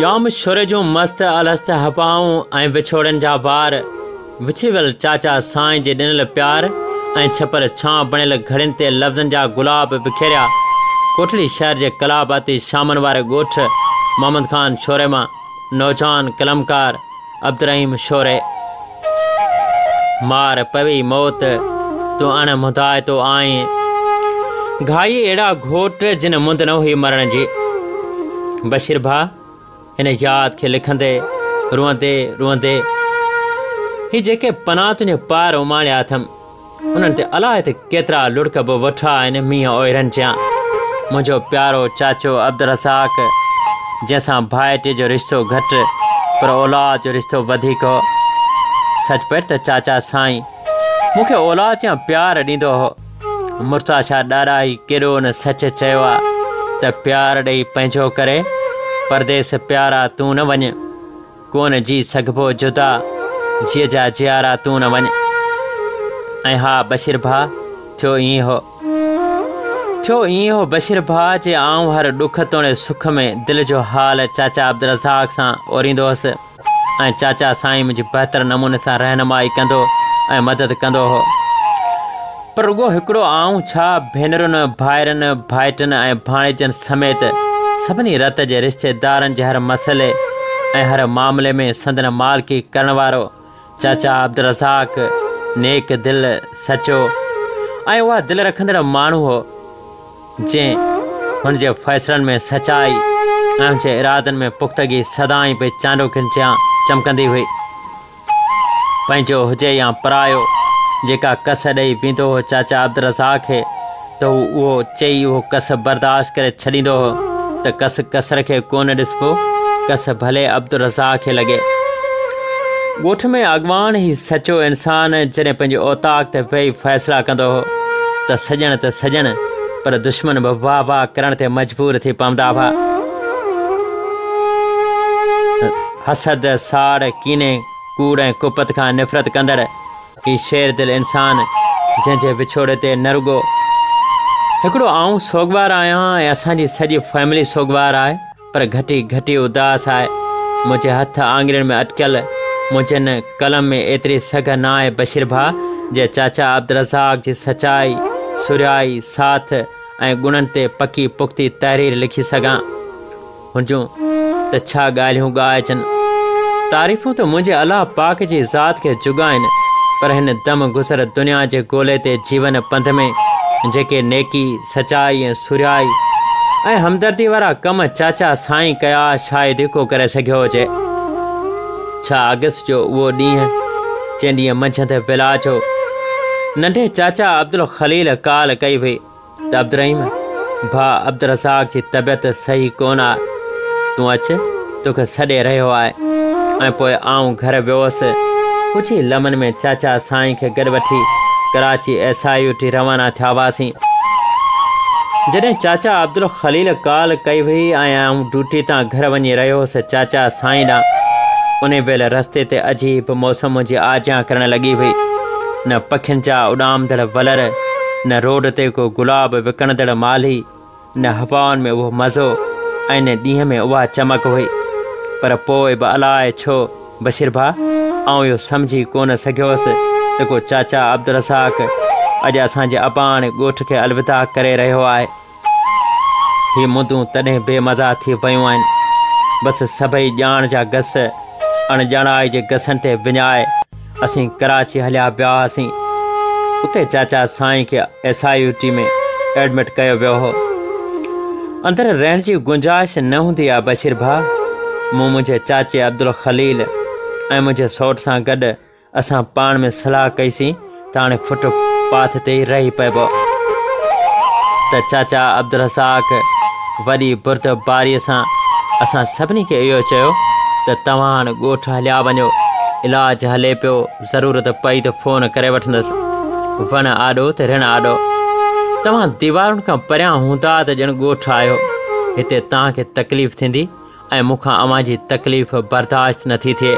ॼाम शुर जूं मस्त अलस्त हपाऊं ऐं विछोड़नि जा वार। विछी चाचा साईं जे ॾिनल प्यार ऐं छपर छां बणियल घड़ियुनि ते लफ़्ज़नि जा गुलाब बिखेरिया कोठली शहर जे कलाबाती शामनि वारे ॻोठ, मोहम्मद ख़ान शोरे माँ नौजवान कलमकार अब्दुरहीम शोरे। मार पवी मौत, तूं अण मुदायतो आहीं। घाई अहिड़ा घोट जिन मुंद न हुई मरण जी। बशीर भाउ हिन यादि खे लिखंदे रुअंदे रुअंदे ही जेके पनाह तुंहिंजे पार उमाणिया अथमि उन्हनि ते अलाए त केतिरा लुड़क बि वठा आहिनि मींहं ओहिरनि प्यारो चाचो अब्दुल रसाक जंहिंसां भाइटे जो रिश्तो घटि, पर औलाद जो रिश्तो हो। सच पए त चाचा साईं, मूंखे औलाद या प्यारु ॾींदो हो। मुर्ता छा ॾाढा ई केॾो सच चयो आहे त प्यारु ॾेई पंहिंजो करे परदेस प्यारा तू न वञ। कोन जी सघिबो जुदा, जीअ जा जियारा तूं न वञ। ऐं हा, बशीर भाउ थियो ईअं हो? थियो ईअं हो, बशीर भाउ जे आऊँ हर ॾुख तोड़े सुख में दिलि जो हाल चाचा अब्दुल रज़ाक सां ओरींदो हुअसि ऐं चाचा साईं मुंहिंजी बहितर नमूने सां रहनुमाई कंदो ऐं मदद कंदो हो। पर रुॻो हिकिड़ो आऊँ छा भेनरुनि, भाइरनि, भाइटनि ऐं भाणेजनि समेत सभिनी रत जे रिश्तेदारनि जे हर मसइले ऐं हर मामले में संदन मालकी करण वारो, चाचा अब्दुल रज़ाक नेक दिलि सचो। उहा दिलि रखंदड़ माण्हू हो, जंहिं हुनजे में सचाई हुनजे इरादनि में पुख़्तगी सदाई पई चांडो खिंचिया चमकंदी हुई। पंहिंजो हुजे या परायो, जेका कस वेंदो हो चाचा अब्दुल रज़ाक खे, त उहो चई उहो कस बर्दाश्त करे छॾींदो हो। त कस कसर कोन ॾिसबो कस भले अब्दुल रज़ा खे लॻे ॻोठ में अॻवान ई सचो इंसान जॾहिं पंहिंजे औताक ते वेही फ़ैसिला कंदो हो। त सॼण त सॼण पर दुश्मन बि वाह वाह करण ते मजबूर थी पवंदा हुआ। हसद, साड़, कीने, कूड़ ऐं कुपत खां नफ़रत कंदड़, ही शेर दिलि इंसानु जंहिंजे विछोड़े ते न रुगो। आऊँ सोगवार आहियाँ सॼी फैमिली सोगवार आहे, पर घटी घटी उदास आहे। मुंहिंजे हथ आङिरियुनि में अटकियल मुंहिंजनि कलम में एतिरी सघ न आहे बशीर भाउ जे चाचा अब्दुल रज़ाक जी सचाई सुरियाई साथ ऐं गुणनि ते पकी पुख़्ती तहरीर लिखी सघां। हुनजूं त छा ॻाल्हियूं ॻाइजनि? तारीफ़ूं त पाक जी ज़ात खे जुगाइनि, पर हिन दम गुज़र दुनिया जे ॻोल्हे ते जीवन पंध में जेके नेकी सचाई ऐं सुरियाई ऐं हमदर्दी वारा कम चाचा साईं कया शायदि को करे सघियो हुजे। छा अगस्त जो उहो ॾींहुं, जंहिं ॾींहुं मंझंदि विलाज हो नंढे चाचा अब्दुल ख़लील काल कई हुई, त अब्दुरहीम भाउ अब्दुल रज़ाक जी तबियत सही कोन तूं अचु, तोखे सॾे रहियो आहे। ऐं पोइ आऊँ घर वियो हुअसि कुझु ई लमनि में चाचा साईं खे गॾु वठी Karachi S I U T रवाना थिया हुआसीं चाचा अब्दुल ख़लील काल कई हुई ड्यूटी तां घर रहियो हुउसि चाचा साईं ॾांहुं उन वेल रस्ते ते अजीब मौसम जी आजियाँ करणु लॻी हुई। न पखियुनि जा उॾामदड़ वलर, न रोड ते को गुलाब विकणंदड़ माली, न हवाउनि में उहो मज़ो, ऐं न में उहा चमक हुई। पर पोइ बि अलाए छो, बशीर भाउ आउं इहो सम्झी को चाचा अब्दुल रसाक अॼु असांजे अबाण ॻोठ खे अलविदा करे रहियो आहे। हीअ मुदूं तॾहिं बेमज़ा थी वियूं आहिनि। बसि सभई ॼाण जा गस अणॼाणाई जे गसनि ते विञाए, असीं कराची हलिया विया हुआसीं। उते चाचा साईं खे एस आई यू टी में एडमिट कयो वियो हो। अंदरि रहण जी गुंजाइश न हूंदी बशीर भाउ। मूं मुंहिंजे चाचे अब्दुल ख़लील ऐं मुंहिंजे सौट सां गॾु असां पाण में सलाह कईसीं त हाणे फुटपाथ ते ई रही पिबो त चाचा अब्दुल रसाक वॾी बुर्दबारीअ सां असां सभिनी खे इहो हलिया वञो। इलाजु हले पियो ज़रूरत पई त फ़ोन करे वठंदुसि। वण आॾो त रिण आॾो। तव्हां दीवारुनि खां परियाँ हूंदा त ॼण ॻोठु आहियो हिते तव्हांखे तकलीफ़ थींदी ऐं मूंखां अव्हां तकलीफ़ बर्दाश्त नथी थिए।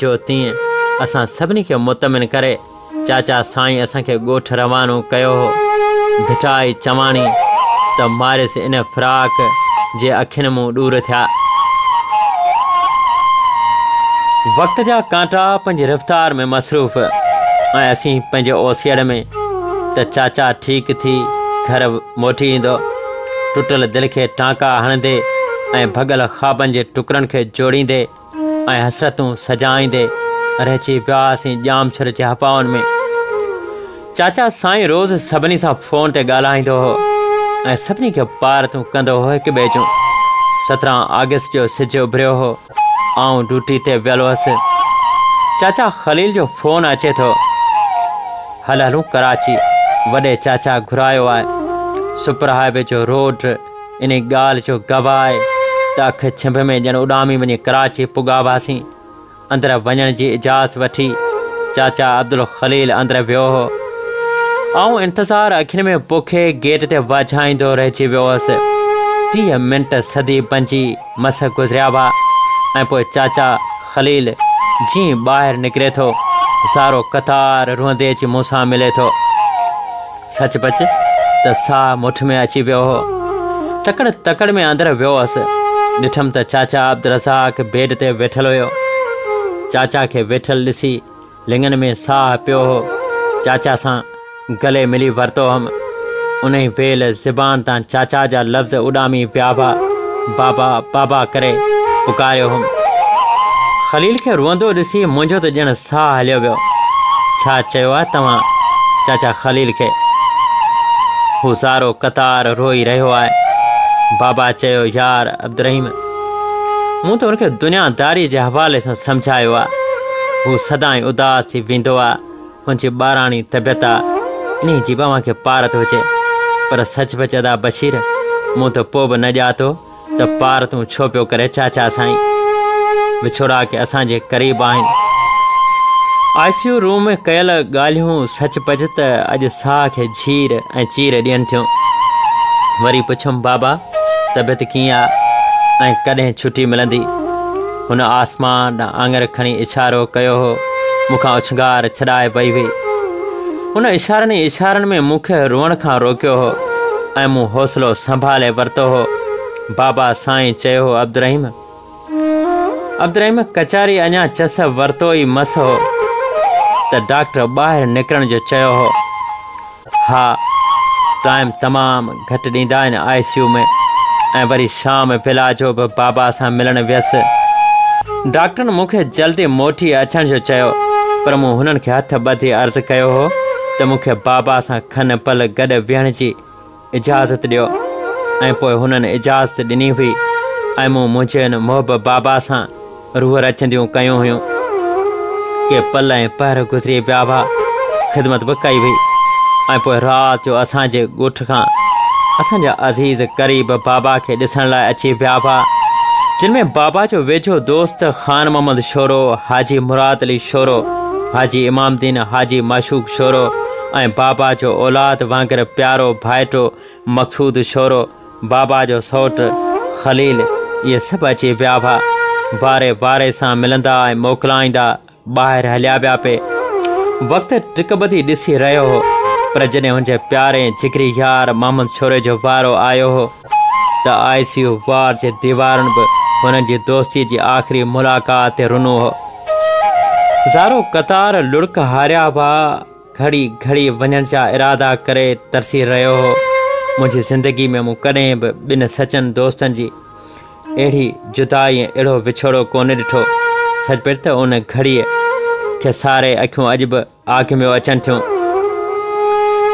जो तीअं असां खे मुतमिन करे, चाचा साईं असांखे ॻोठु रवानो कयो हो। भिटाई चवाणी त मारिस इन फ़्राक जे अखियुनि मूं ॾूर थिया। वक़्त जा कांटा पंहिंजी रफ़्तार में मसरूफ़, ऐं असीं पंहिंजे ओसियर में त चाचा ठीकु थी, घर मोटी ईंदो। टुटल दिलि खे टांका हणंदे ऐं भॻल ख़्वाबनि जे टुकड़नि खे जोड़ींदे ऐं हसरतूं सजाईंदे रहिजी पियासीं ॼामछर जे हफ़ाउनि में। चाचा साईं रोज़ु सभिनी सां फ़ोन ते ॻाल्हाईंदो हो ऐं सभिनी खे पार तूं कंदो हो हिक सत्रहं अगस्त जो सिज उभरियो हो आउं ड्यूटी ते वियल चाचा ख़लील जो फ़ोन अचे थो। हल हलूं कराची, वॾे चाचा घुरायो सुपर हाईवे जो रोड इन ॻाल्हि जो गवाह त अखि छिंभ में ॼण उॾामी वञी कराची पुॻा हुआसीं अंदरि वञण जी इजाज़त वठी चाचा अब्दुल ख़लील अंदरि वियो हो। ऐं इंतज़ारु अखियुनि में पोखे गेट ते वाझाईंदो रहिजी वियो टीह मिंट सदी पंजी मस गुज़रिया हुआ ऐं चाचा ख़लील जीअं ॿाहिरि निकिरे थो सारो कतार रुहंदे अची मूंसां मिले थो। सच बच त साह मुठ में अची वियो हो। तकड़ तकड़ में अंदरि वियो ॾिठमि त चाचा अब्दुल रज़ाक बेड ते वेठल हुयो चाचा खे वेठल ॾिसी लिङनि में साह पियो हो। चाचा सां गले मिली वरितो हुअमि उन ई वेल ज़बान तां चाचा जा लफ़्ज़ उॾामी पिया बाबा बाबा करे पुकारियो हुउमि ख़लील खे रुअंदो ॾिसी मुंहिंजो त ॼण साह हलियो वियो छा चयो आहे तव्हां? चाचा ख़लील खे हू सारो कतार रोई रहियो आहे बाबा चयो, यार अब्दुरहीम, मूं त हुनखे दुनियादारी जे हवाले सां सम्झायो आहे हू सदाईं उदास थी वेंदो आहे ॿाराणी तबियत आहे इन जी खे पार थो पर सच बच अदा बशीर, मूं त पोइ बि न ॼातो त पार तूं छो पियो करे चाचा साईं? विछोड़ा के असांजे क़रीब आहिनि। आई सी यू रूम में कयल ॻाल्हियूं सच पज त अॼु साह खे झीर ऐं चीर ॾियनि थियूं। वरी पुछुमि बाबा तबियत कीअं आहे? ऐं कॾहिं छुटी मिलंदी? हुन आसमान आङर खणी इशारो कयो हो, मूंखां उछंगार छॾाए पई हुई। हुन इशारनि इशारनि में मूंखे रुअण खां रोकियो हो हौसलो संभाले वरितो हो, बाबा साईं चयो हो, अब्दुरहीम। अब्दुरहीम कचारी अञा चस वरितो ई मस हो, त डॉक्टर ॿाहिरि निकिरण जो चयो हो, हा टाइम तमामु घटि ॾींदा आहिनि आई सी यू में। ऐं वरी शाम पिला जो बि बाबा सां मिलणु वियसि। डॉक्टरनि मूंखे जल्दी मोटी अचण जो चयो, पर मूं हुननि खे हथ ॿधी अर्ज़ु कयो हो त मूंखे बाबा सां खन पल गॾु विहण जी इजाज़त ॾियो। ऐं पोइ हुननि इजाज़त ॾिनी हुई, ऐं मूं मुंहिंजे हिन मोहब बाबा सां रूह रचंदियूं कयूं हुयूं। के पल ऐं पहर गुज़री पिया हुआ, ख़िदमत बि कई हुई, ऐं पोइ राति जो असांजे ॻोठ खां असांजा अज़ीज़ क़रीब बाबा खे ॾिसण लाइ अची पिया हुआ, जिन में बाबा जो वेझो दोस्त ख़ान मोहम्मद शोरो, हाजी मुराद अली शोरो, हाजी इमामदीन हाजी मशूक शोरो बाबा जो औलाद वांगुरु प्यारो भाइटो मक़सूद शोरो, बाबा जो सौट ख़लील, इहे सभु अची पिया हुआ। वारे वारे सां मिलंदा ऐं मोकिलाईंदा, ॿाहिरि हलिया पिए वक़्तु टिक ॿधी हो। पर जॾहिं हुनजे प्यारे जिगरी यार मोहम्मद छोरे जो वारो आयो हो। त आई सी वार जे जी दोस्ती जी आख़िरी मुलाक़ात रुनो हो। ज़ारो कतार लुड़क हारिया हुआ, घड़ी घड़ी वञण जा इरादा करे तरसी रहियो हो। मुंहिंजी ज़िंदगी में मूं कॾहिं बि ॿिनि सचनि दोस्तनि जी जुदाई ऐं अहिड़ो विछोड़ो कोन ॾिठो। सच पिट त उन घड़ीअ खे सारे अखियूं अॼु बि आगमियो अचनि थियूं।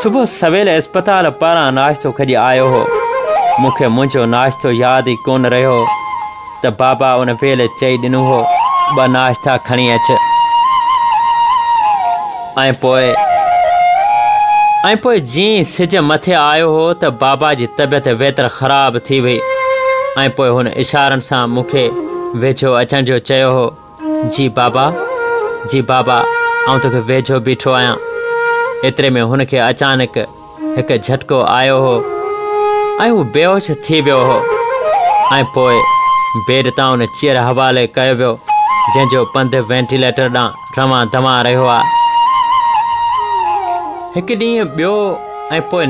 सुबुह सवेल अस्पताल पारां नाश्तो खॼी आयो हो। मूंखे मुंहिंजो नाश्तो यादि ई कोन रहियो। त बाबा उन वेल चई ॾिनो हो, ॿ नाश्ता खणी अच। ऐं पोइ ऐं पोइ जीअं सिज मथे आयो हो, त बाबा जी तबियत वेतर ख़राबु थी वई। ऐं पोइ हुन इशारनि सां मूंखे वेझो अचण जो चयो हो, जी बाबा जी बाबा आउं तोखे वेझो बीठो आहियाँ। एतिरे में हुनखे अचानक हिकु झटको आयो हो बेहोश थी वियो हो। ऐं पोइ बेड तां हुन हवाले कयो जंहिंजो पंधु वेंटिलेटर ॾांहुं रवां दवा रहियो आहे हिकु ॿियो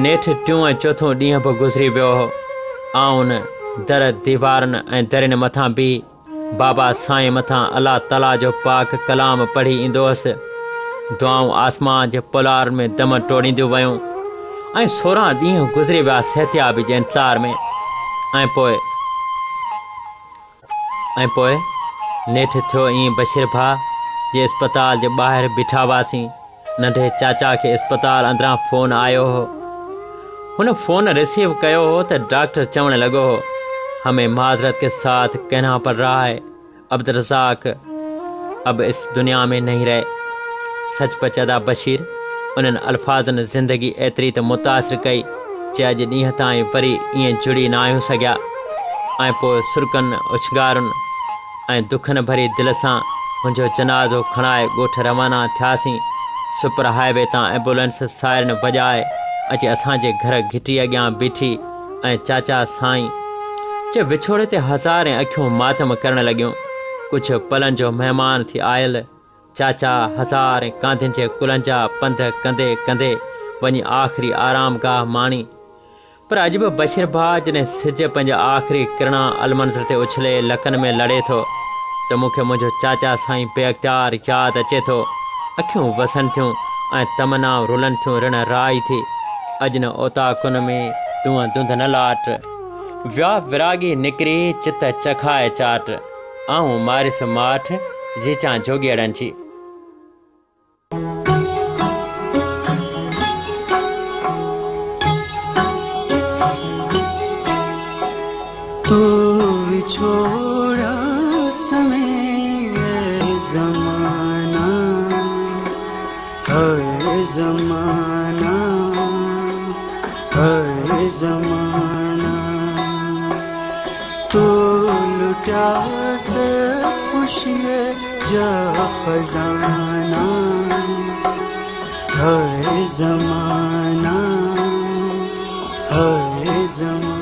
नेठि ऐं चोथों ॾींहुं बि गुज़री वियो हो। आउं दर दीवारनि ऐं दरियुनि मथां बीह बाबा साईं मथां अलाह ताला जो पाक कलाम पढ़ी ईंदो दुआऊं आसमान जे पुलार में दम टोड़ींदियूं वयूं। ऐं सोरहं ॾींहं गुज़री विया सिहतियाब जे में। ऐं पोइ ऐं पोइ नेठि थियो बशीर भाउ जे अस्पताल जे ॿाहिरि बीठा हुआसीं। नंढे चाचा खे अस्पताल अंदरां फ़ोन आयो हो। हुन फ़ोन रिसीव कयो हो त डॉक्टर चवणु लॻो हो, हमें माजरत के साथ कहना पड़ रहा है। अब्दुल रज़ाक अब इस दुनिया में नहीं रहे। सच पचदा बशीर, उन्हनि अल्फाज़नि ज़िंदगी एतिरी त मुतासिर कई जे अॼु ॾींहं ताईं वरी जुड़ी न आहियूं सघिया। ऐं पोइ सुरकनि भरी दिलि सां मुंहिंजो जनाज़ो खणाए ॻोठ रवाना थियासीं। सुपर हाईवे तां एंबुलेंस सायरन वॼाए अची असांजे घर घिटी अॻियाँ बीठी ऐं चाचा साईं। जे विछोड़े ते हज़ारे अखियूं मातम करण लॻियूं कुझु पलनि जो महिमान थी आयल चाचा हज़ार कांधियुनि जे कुलनि पंध कंदे कंदे वञी आख़िरी आराम गाह माणी। पर अॼु बि बशीर भाउ जॾहिं सिज पंहिंजा आख़िरी किरणा अलमंज़र ते उछले, लखनि में लड़े थो, त मूंखे मुंहिंजो चाचा साईं बेअख़्तियार यादि अचे थो। अखियूं वसनि थियूं ऐं तमनाऊं रुलनि थियूं राई थी। अॼु न ओता कुन में तूं दुंध न लाट। विया विरागी निकिरी, चित चखाए चाट। ऐं मारिस माठ, जीचां जोगियड़नि जी छोड़ा समय जमाना हर जमाना हर जमाना। तू लुटा से खुशी जा खजाना हर जमाना हर जमाना